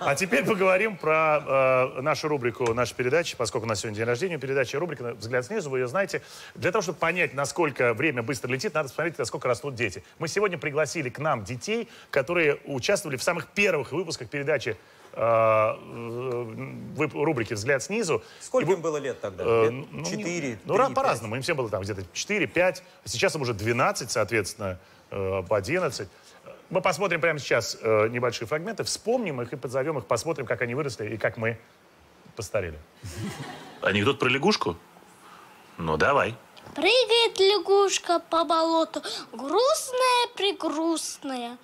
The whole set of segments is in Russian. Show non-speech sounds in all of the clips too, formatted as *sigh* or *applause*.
А теперь поговорим про э, нашу рубрику, нашу передачу, поскольку у нас сегодня день рождения, передача рубрика «Взгляд снизу», вы ее знаете. Для того, чтобы понять, насколько время быстро летит, надо посмотреть, насколько растут дети. Мы сегодня пригласили к нам детей, которые участвовали в самых первых выпусках передачи э, рубрики «Взгляд снизу». Сколько И им было лет тогда? Э, Лет ну, Четыре, Ну, три, ра- пять? по-разному. Им всем было там где-то 4-5. Сейчас им уже 12, соответственно, э, по 11. Мы посмотрим прямо сейчас э, небольшие фрагменты, вспомним их и подзовем их, посмотрим, как они выросли и как мы постарели. Анекдот про лягушку? Ну, давай. Прыгает лягушка по болоту, грустная-прегрустная.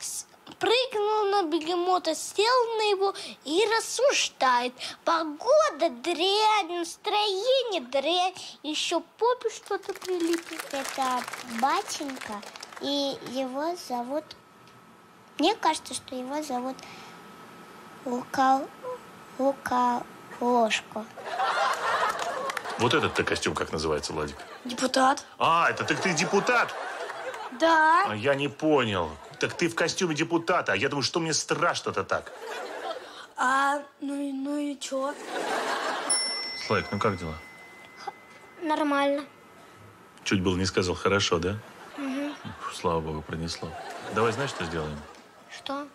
С- Прыгнул на бегемота, сел на его и рассуждает. Погода дрянь, настроение дрянь, еще попе что-то прилипнет. Это батенька, и его зовут... Мне кажется, что его зовут Лука... Лука Ложка. Вот этот-то костюм как называется, Владик? Депутат? А, это ты, ты депутат? Да. А я не понял. Так ты в костюме депутата. А я думаю, что мне страшно-то так? А, ну и, ну и чё? Слайк, ну как дела? Нормально. Чуть было не сказал хорошо, да? Фу, Слава богу, пронесло. Давай знаешь, что сделаем? Что?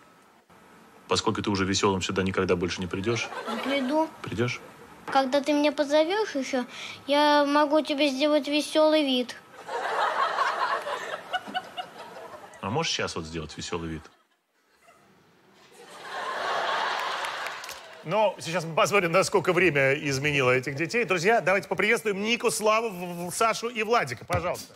Поскольку ты уже веселым сюда никогда больше не придешь, приду. придешь? Когда ты меня позовешь еще, я могу тебе сделать веселый вид. А можешь сейчас вот сделать веселый вид? Но сейчас мы посмотрим, насколько время изменило этих детей. Друзья, давайте поприветствуем Нику, Славу, Сашу и Владика, пожалуйста.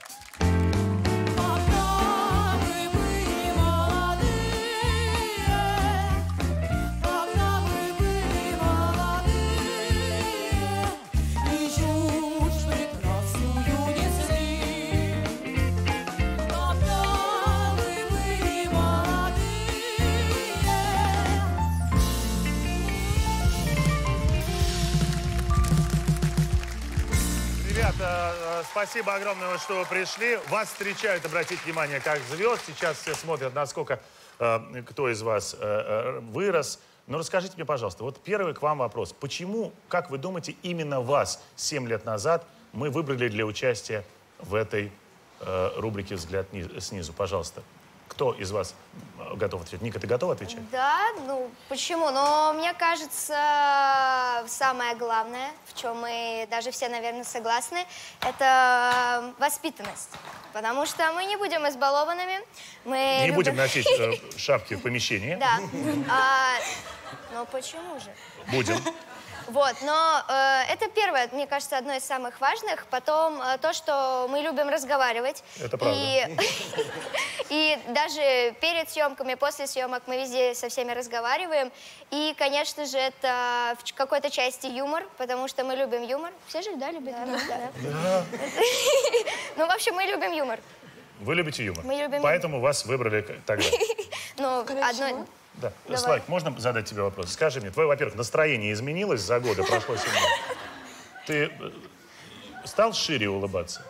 Спасибо огромное, что пришли. Вас встречают, обратите внимание, как звезд. Сейчас все смотрят, насколько э, кто из вас э, э, вырос. Но расскажите мне, пожалуйста, вот первый к вам вопрос. Почему, как вы думаете, именно вас 7 лет назад мы выбрали для участия в этой э, рубрике «Взгляд ни- снизу»? Пожалуйста. Кто из вас э, готов отвечать? Ника, ты готова отвечать? Да, ну почему? Но мне кажется, самое главное, в чем мы даже все, наверное, согласны, это воспитанность. Потому что мы не будем избалованными. Мы Не любим- будем носить э, *laughs* шапки в помещении. Да. А, но почему же? Будем. Вот, но э, это первое, мне кажется, одно из самых важных. Потом э, то, что мы любим разговаривать. Это правда. И, *laughs* и даже перед съемками, после съемок мы везде со всеми разговариваем. И, конечно же, это в какой-то части юмор, потому что мы любим юмор. Все же, да, любят юмор? Да. *laughs* Ну, в общем, мы любим юмор. Вы любите юмор. Мы любим Поэтому вас выбрали тогда. *laughs* Ну, одно... Да. Слайк, можно задать тебе вопрос? Скажи мне, твое, во-первых, настроение изменилось за годы, прошло 7 лет. Ты э, стал шире улыбаться?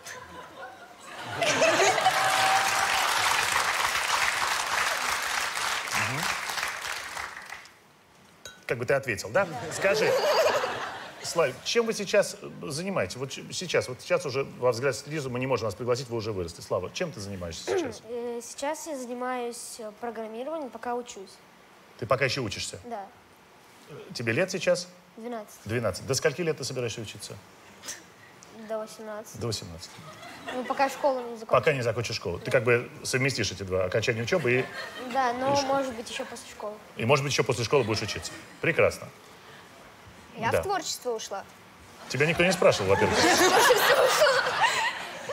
Как бы ты ответил, да? Скажи, Слайк, чем вы сейчас э, занимаетесь? Вот сейчас, вот сейчас уже во взгляд снизу мы не можем вас пригласить, вы уже выросли. Слава, чем ты занимаешься сейчас? Э, Сейчас я занимаюсь программированием, пока учусь. Ты пока еще учишься. Да, Тебе лет сейчас? 12 12. До скольки лет ты собираешься учиться? до 18. До 18. Ну, пока школу не закончу. Пока не закончишь школу. Ты как бы совместишь эти два. Окончание учебы и, Да, но может быть еще после школы. и, может быть, еще после школы будешь учиться. Прекрасно. Я Да. в творчество ушла. Тебя никто не спрашивал, во-первых.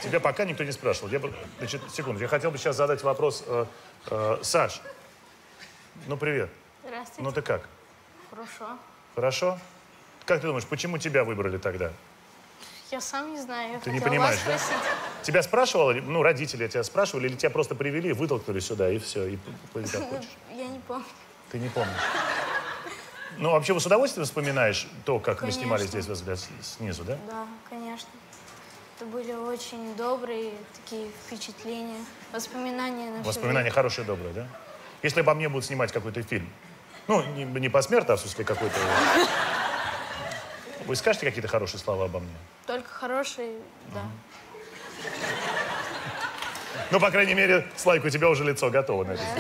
Тебя пока никто не спрашивал. Я бы, значит, секунду, я хотел бы сейчас задать вопрос. э, э, Саш, ну привет. Здравствуйте. Ну ты как? Хорошо. Хорошо? Как ты думаешь, почему тебя выбрали тогда? Я сам не знаю. Я Ты не понимаешь, да? спросить. Тебя спрашивали, ну, родители тебя спрашивали, или тебя просто привели, вытолкнули сюда, и все, и как хочешь? *laughs* Я не помню. Ты не помнишь. Ну, вообще, вы с удовольствием вспоминаешь то, как мы снимали Конечно. здесь «Взгляд снизу, да? Да, конечно. Это были очень добрые такие впечатления, воспоминания Воспоминания хорошие, добрые, да? Если обо мне будут снимать какой-то фильм, Ну, не, не посмертно, а в смысле какой-то... Вы скажете какие-то хорошие слова обо мне? Только хороший, да. Ну, по крайней мере, Славик, у тебя уже лицо готово на это. *laughs*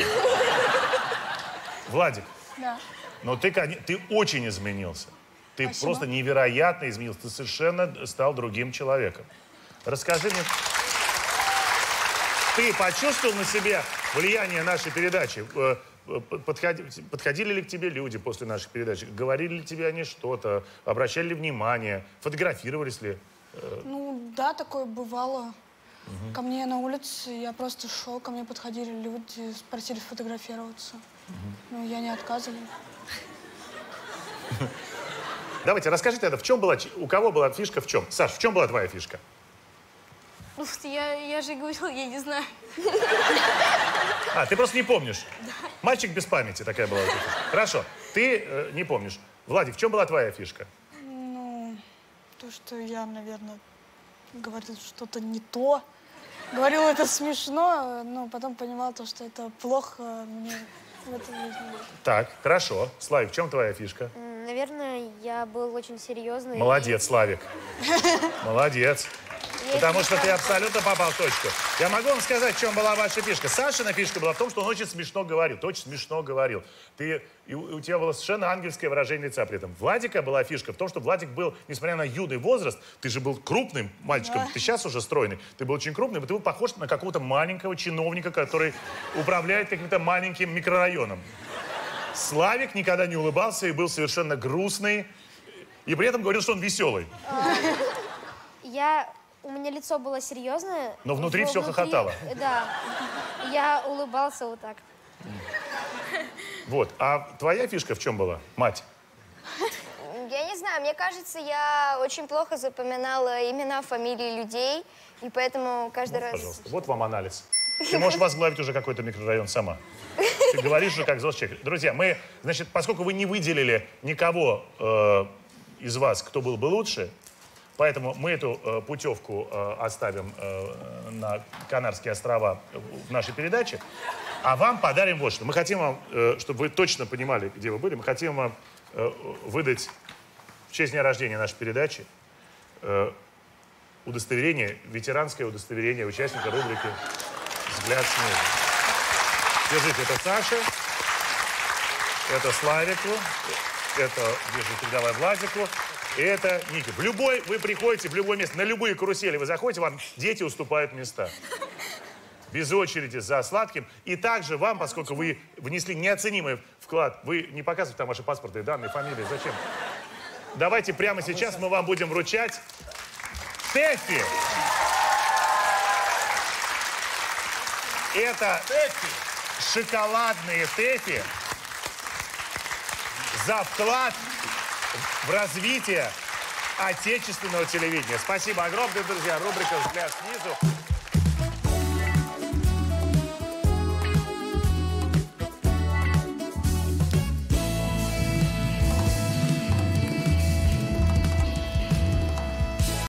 Владик, Да. но ты, ты очень изменился. Ты просто невероятно изменился. Ты совершенно стал другим человеком. Расскажи мне, ты почувствовал на себе влияние нашей передачи? Э, э, подходи- подходили ли к тебе люди после наших передач? Говорили ли тебе они что-то? Обращали ли внимание? Фотографировались ли? Ну, да, такое бывало. Ко мне на улице, я просто шел, ко мне подходили люди, спросили сфотографироваться. Ну, я не отказывал. Давайте, расскажите это, в чем была, у кого была фишка, в чем? Саш, в чем была твоя фишка? Ну, я, я же говорила, я не знаю. А, ты просто не помнишь. Мальчик без памяти такая была. Хорошо, ты э, не помнишь. Владик, в чем была твоя фишка? Ну, то, что я, наверное, говорил что-то не то. Говорил это смешно, но потом понимал то, что это плохо мне в этом жизни. Так, хорошо. Славик, в чем твоя фишка? Наверное, я был очень серьезный. Молодец, Славик. *laughs* Молодец. Потому что ты абсолютно попал в точку. Я могу вам сказать, в чем была ваша фишка. Сашина фишка была в том, что он очень смешно говорил. Ты очень смешно говорил. Ты, и у, у тебя было совершенно ангельское выражение лица при этом. Владика была фишка в том, что Владик был, несмотря на юный возраст, ты же был крупным мальчиком, ты сейчас уже стройный, ты был очень крупный, ты был похож на какого-то маленького чиновника, который управляет каким-то маленьким микрорайоном. Славик никогда не улыбался и был совершенно грустный. И при этом говорил, что он веселый. Я... У меня лицо было серьезное. Но внутри в- всё хохотало. Да. Я улыбался вот так. Вот. А твоя фишка в чем была, мать? Я не знаю, мне кажется, я очень плохо запоминала имена, фамилии людей, и поэтому каждый раз... Пожалуйста. Вот вам анализ. Ты *laughs* можешь возглавить уже какой-то микрорайон сама. Ты говоришь уже как взрослый человек. Друзья, мы, значит, поскольку вы не выделили никого э, из вас, кто был бы лучше, поэтому мы эту э, путевку э, оставим э, на Канарские острова в нашей передаче, а вам подарим вот что. Мы хотим вам, э, чтобы вы точно понимали, где вы были, мы хотим вам э, выдать в честь дня рождения нашей передачи э, удостоверение, ветеранское удостоверение участника рубрики «Взгляд снизу». Держите, это Саша, это Славику, это, держите, давай Владику, и это Ники. В любой, вы приходите в любое место, на любые карусели вы заходите, вам дети уступают места. Без очереди за сладким. И также вам, поскольку вы внесли неоценимый вклад, вы не показываете там ваши паспортные данные, фамилии, зачем? Давайте прямо сейчас мы вам будем вручать Тэффи. Это шоколадные Тэффи за вклад в развитие отечественного телевидения. Спасибо огромное, друзья. Рубрика «Взгляд снизу».